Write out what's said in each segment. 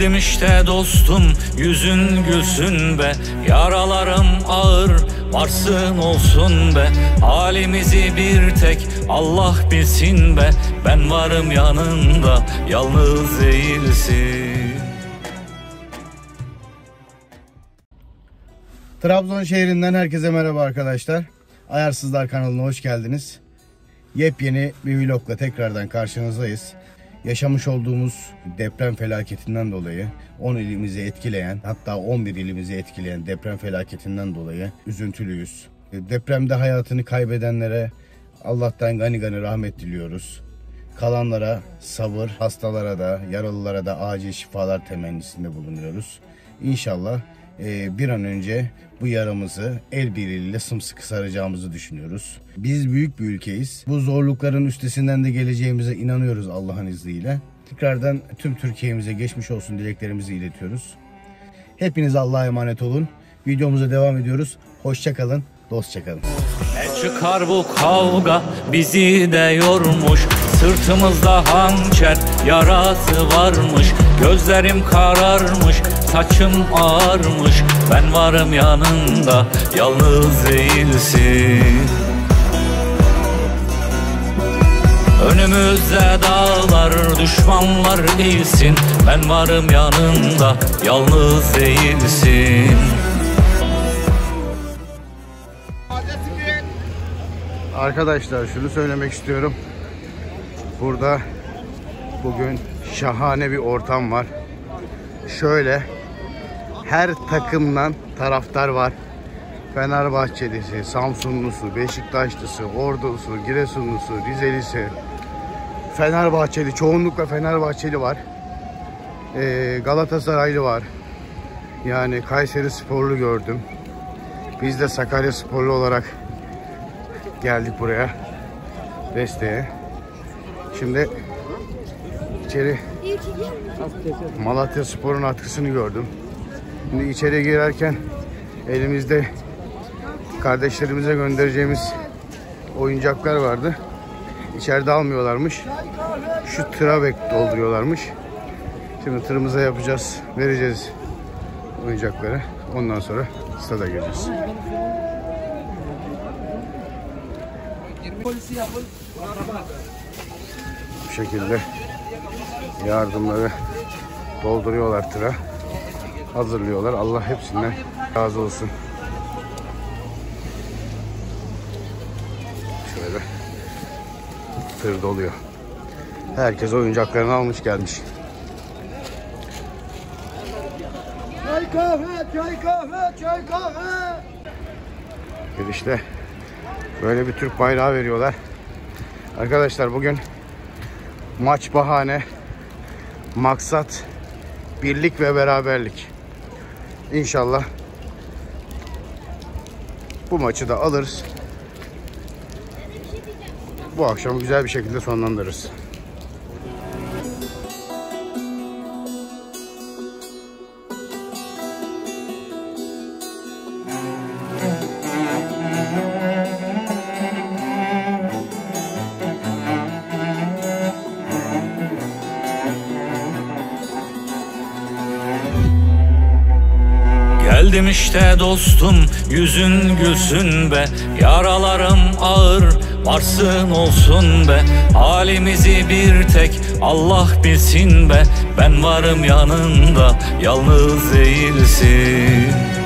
Geldim işte dostum yüzün gülsün be Yaralarım ağır varsın olsun be Halimizi bir tek Allah bilsin be Ben varım yanında yalnız değilsin Trabzon şehrinden herkese merhaba arkadaşlar. Ayarsızlar kanalına hoş geldiniz. Yepyeni bir vlogla tekrardan karşınızdayız. Yaşamış olduğumuz deprem felaketinden dolayı 10 ilimizi etkileyen hatta 11 ilimizi etkileyen deprem felaketinden dolayı üzüntülüyüz. Depremde hayatını kaybedenlere Allah'tan gani gani rahmet diliyoruz. Kalanlara sabır, hastalara da, yaralılara da acil şifalar temennisinde bulunuyoruz. İnşallah e, bir an önce bu yaramızı el birliğiyle sımsıkı saracağımızı düşünüyoruz. Biz büyük bir ülkeyiz. Bu zorlukların üstesinden de geleceğimize inanıyoruz Allah'ın izniyle. Tekrardan tüm Türkiye'mize geçmiş olsun dileklerimizi iletiyoruz. Hepiniz Allah'a emanet olun. Videomuza devam ediyoruz. Hoşçakalın, dostça kalın. Ne çıkar bu kavga bizi de yormuş Sırtımızda hançer yarası varmış Gözlerim kararmış saçım ağarmış Ben varım yanında yalnız değilsin Önümüzde dağlar düşmanlar değilsin Ben varım yanında yalnız değilsin Arkadaşlar şunu söylemek istiyorum. Burada bugün şahane bir ortam var. Şöyle her takımdan taraftar var. Fenerbahçelisi, Samsunlusu, Beşiktaşlısı, Ordulusu, Giresunlusu, Rizelisi, Fenerbahçeli, çoğunlukla Fenerbahçeli var. Ee, Galatasaraylı var. Yani Kayseri Sporlu gördüm. Biz de Sakarya Sporlu olarak geldik buraya. Desteğe. Şimdi içeri Malatya Spor'un atkısını gördüm. Şimdi içeri girerken elimizde kardeşlerimize göndereceğimiz oyuncaklar vardı. İçeride almıyorlarmış. Şu tıra dolduruyorlarmış. Şimdi tırımıza yapacağız. Vereceğiz oyuncakları. Ondan sonra stada gireceğiz. Bu şekilde yardımları dolduruyorlar tıra. Hazırlıyorlar. Allah hepsinden razı olsun. Şöyle tır doluyor. Herkes oyuncaklarını almış gelmiş. Çay kahve, çay kahve, çay kahve. Bir işte böyle bir Türk bayrağı veriyorlar. Arkadaşlar bugün maç bahane, maksat birlik ve beraberlik. İnşallah bu maçı da alırız. Bu akşam güzel bir şekilde sonlandırırız. Geldim işte dostum yüzün gülsün be. Yaralarım ağır varsın olsun be. Halimizi bir tek Allah bilsin be. Ben varım yanında yalnız değilsin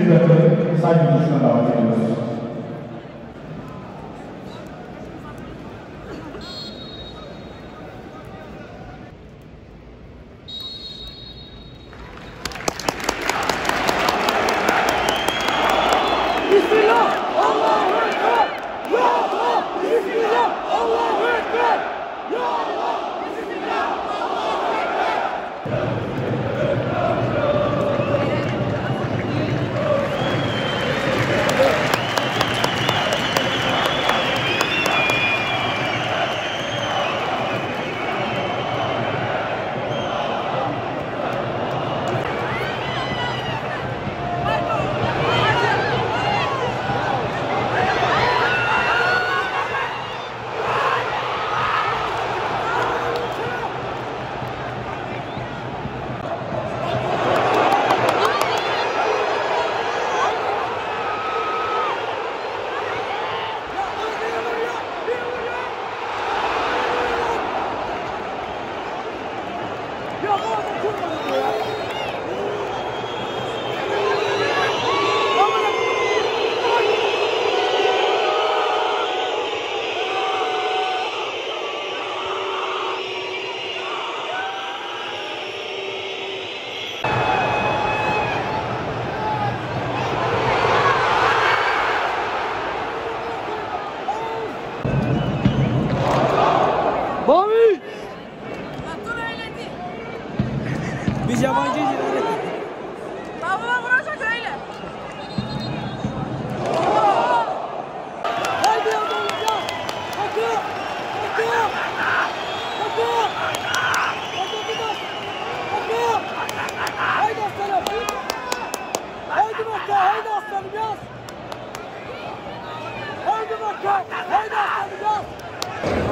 きるだけ左右に力わせています。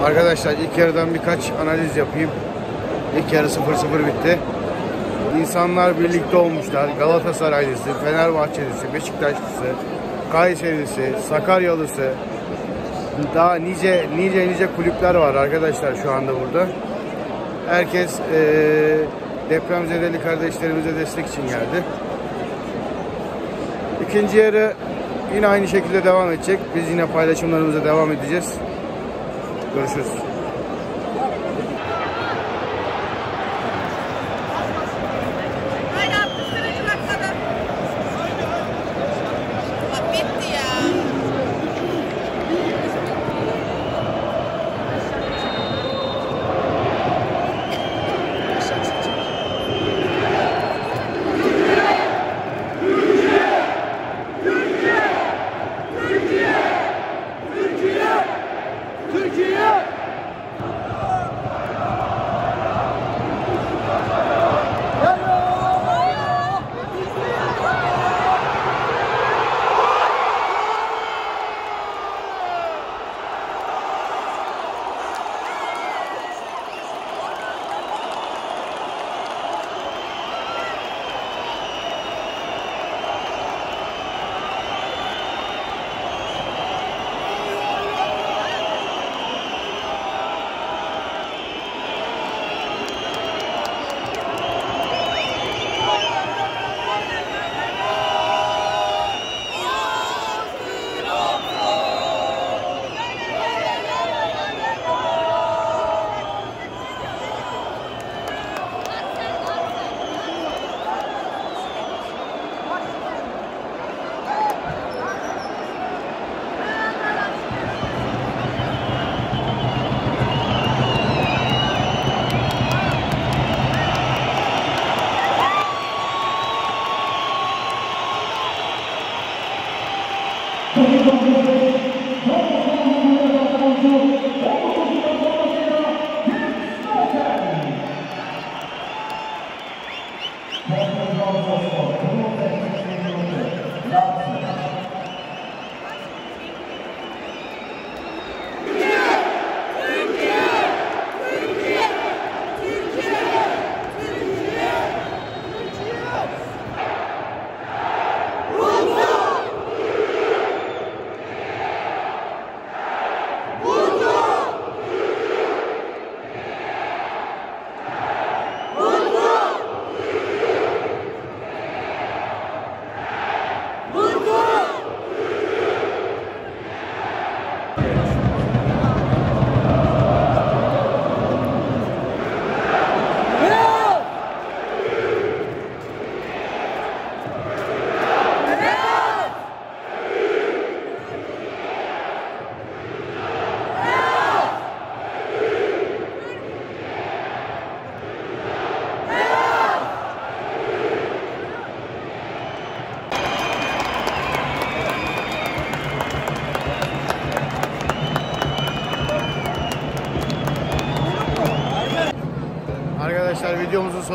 Arkadaşlar ilk yarıdan birkaç analiz yapayım. İlk yarı 0-0 bitti. İnsanlar birlikte olmuşlar. Galatasaraylısı, Fenerbahçelisi, Beşiktaşlısı, Kayserisi, Sakaryalısı. Daha nice nice nice kulüpler var arkadaşlar şu anda burada. Herkes eee depremzedeli kardeşlerimize destek için geldi. İkinci yarı yine aynı şekilde devam edecek. Biz yine paylaşımlarımıza devam edeceğiz. Görüşürüz.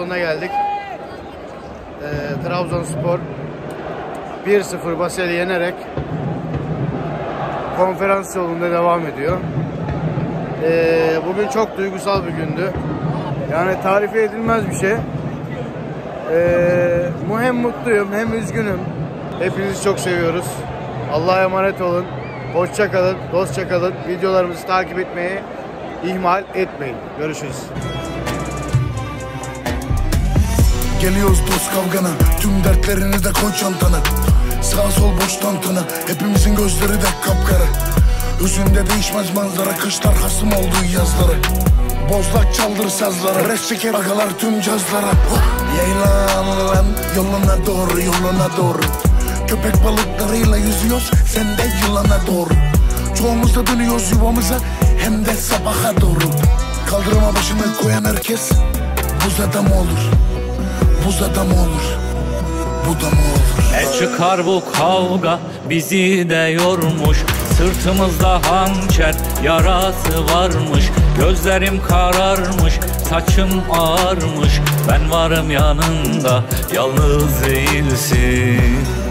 Sonuna geldik. Ee, Trabzonspor 1-0 Basel'i yenerek konferans yolunda devam ediyor. Ee, bugün çok duygusal bir gündü. Yani tarifi edilmez bir şey. Ee, hem mutluyum hem üzgünüm. Hepinizi çok seviyoruz. Allah'a emanet olun. Hoşça kalın, dostça kalın. Videolarımızı takip etmeyi ihmal etmeyin. Görüşürüz. Geliyoruz dost kavgana. Tüm dertlerini de koy çantana. Sağ sol boş tantana. Hepimizin gözleri de kapkara. Hüzünde değişmez manzara. Kışlar hasım olduğu yazları Bozlak çaldır sazlara. Res çeker agalar tüm cazlara! Yaylan lan yoluna doğru yoluna doğru. Köpek balıklarıyla yüzüyoruz Sen de yılana doğru. Çoğumuz da dönüyoruz yuvamıza Hem de sabaha doğru. Kaldırıma başını koyan herkes Buz adam olur Buz adam olur Bu da mı olur? Ne çıkar bu kavga bizi de yormuş. Sırtımızda hançer yarası varmış. Gözlerim kararmış saçım ağarmış. Ben varım yanında yalnız değilsin